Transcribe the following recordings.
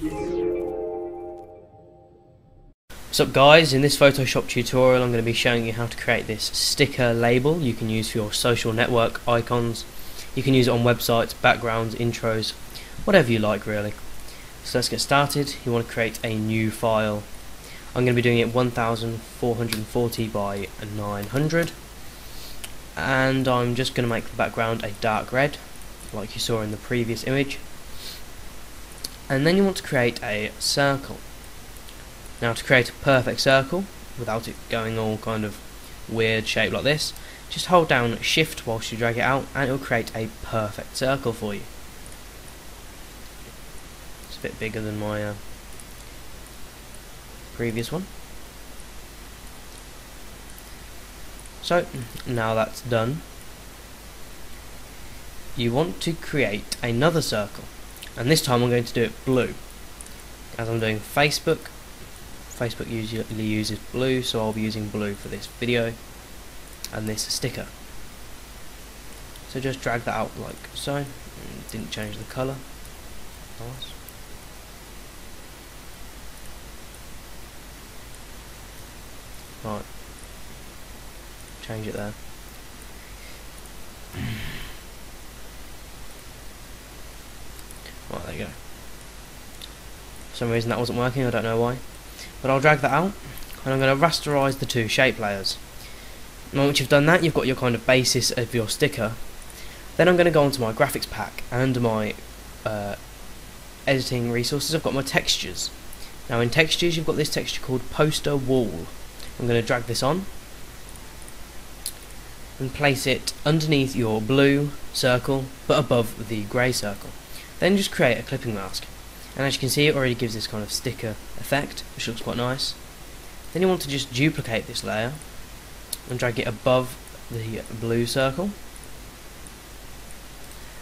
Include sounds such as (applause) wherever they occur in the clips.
What's up guys, in this Photoshop tutorial I'm going to be showing you how to create this sticker label you can use for your social network icons. You can use it on websites, backgrounds, intros, whatever you like really. So let's get started. You want to create a new file. I'm going to be doing it 1440 by 900 and I'm just going to make the background a dark red like you saw in the previous image and then you want to create a circle. Now to create a perfect circle without it going all kind of weird shape like this just hold down shift whilst you drag it out and it will create a perfect circle for you. It's a bit bigger than my uh, previous one. So now that's done you want to create another circle and this time I'm going to do it blue. As I'm doing Facebook Facebook usually uses blue so I'll be using blue for this video and this sticker. So just drag that out like so. Mm, didn't change the colour. Nice. Right. Change it there Right, there you go. For some reason that wasn't working, I don't know why. But I'll drag that out, and I'm going to rasterize the two shape layers. Now once you've done that, you've got your kind of basis of your sticker. Then I'm going to go onto my graphics pack, and under my uh, editing resources, I've got my textures. Now in textures, you've got this texture called poster wall. I'm going to drag this on, and place it underneath your blue circle, but above the grey circle. Then just create a clipping mask. And as you can see it already gives this kind of sticker effect, which looks quite nice. Then you want to just duplicate this layer and drag it above the blue circle.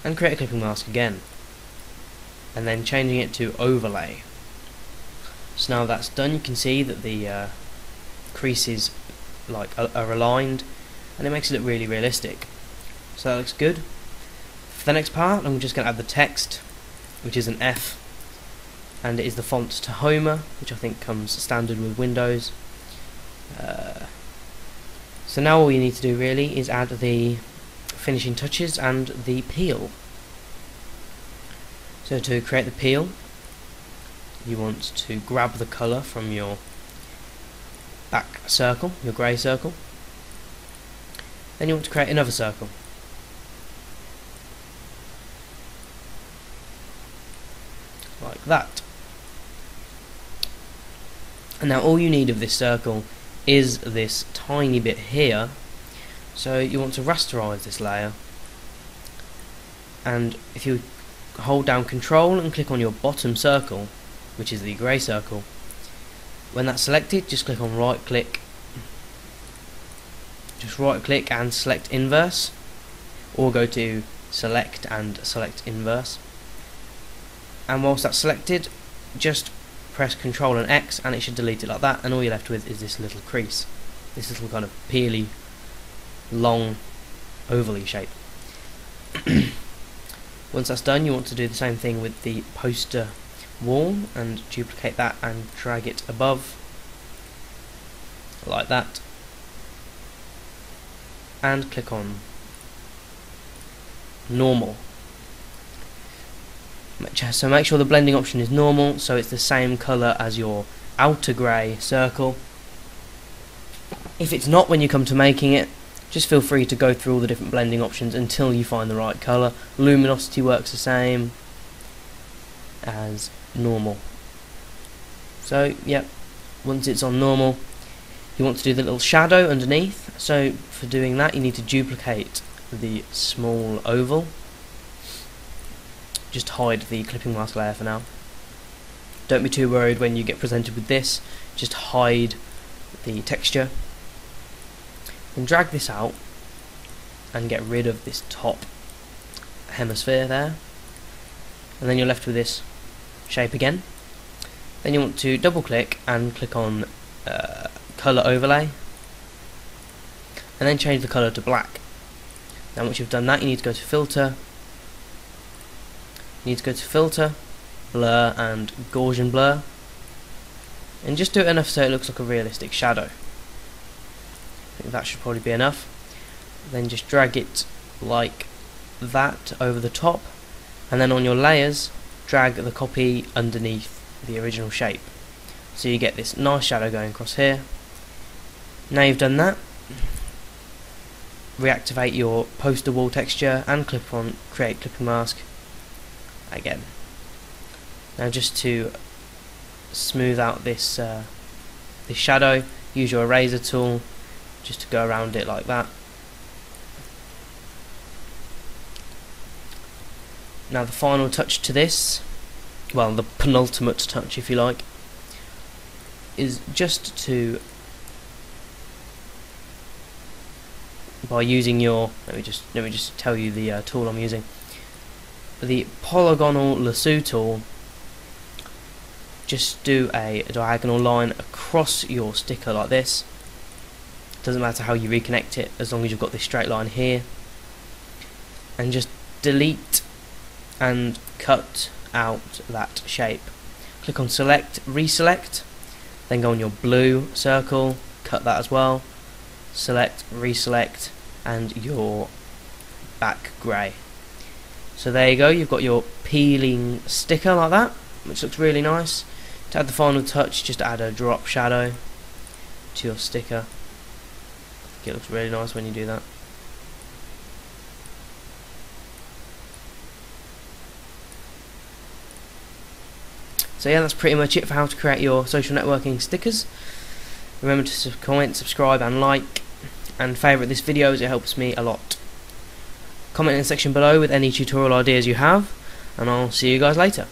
And create a clipping mask again. And then changing it to overlay. So now that's done you can see that the uh, creases like are, are aligned and it makes it look really realistic. So that looks good. For the next part I'm just going to add the text which is an F and it is the font Tahoma which I think comes standard with Windows. Uh, so now all you need to do really is add the finishing touches and the peel. So to create the peel you want to grab the colour from your back circle, your grey circle. Then you want to create another circle. Like that. Now all you need of this circle is this tiny bit here. So you want to rasterize this layer. And if you hold down control and click on your bottom circle, which is the grey circle, when that's selected just click on right click just right click and select inverse or go to select and select inverse and whilst that's selected just press Control and X and it should delete it like that and all you're left with is this little crease. This little kind of peely long ovally shape. (coughs) Once that's done you want to do the same thing with the poster wall and duplicate that and drag it above like that and click on normal so make sure the blending option is normal so it's the same colour as your outer grey circle. If it's not when you come to making it, just feel free to go through all the different blending options until you find the right colour. Luminosity works the same as normal. So, yep, once it's on normal, you want to do the little shadow underneath. So, for doing that, you need to duplicate the small oval just hide the clipping mask layer for now. Don't be too worried when you get presented with this, just hide the texture. Then drag this out and get rid of this top hemisphere there. And then you're left with this shape again. Then you want to double click and click on uh, color overlay and then change the color to black. Now once you've done that you need to go to filter you need to go to filter blur and Gaussian blur. And just do it enough so it looks like a realistic shadow. I think that should probably be enough. Then just drag it like that over the top. And then on your layers drag the copy underneath the original shape. So you get this nice shadow going across here. Now you've done that reactivate your poster wall texture and clip on create clipping mask again. Now just to smooth out this uh, this shadow use your eraser tool just to go around it like that. Now the final touch to this well the penultimate touch if you like is just to by using your let me just let me just tell you the uh, tool I'm using the polygonal lasso tool just do a, diagonal line across your sticker like this. Doesn't matter how you reconnect it as long as you've got this straight line here. And just delete and cut out that shape. Click on select reselect then go on your blue circle cut that as well. Select reselect and your back grey so there you go you've got your peeling sticker like that which looks really nice to add the final touch just add a drop shadow to your sticker it looks really nice when you do that So yeah, that's pretty much it for how to create your social networking stickers. Remember to comment, subscribe and like and favourite this video as it helps me a lot. Comment in the section below with any tutorial ideas you have and I'll see you guys later.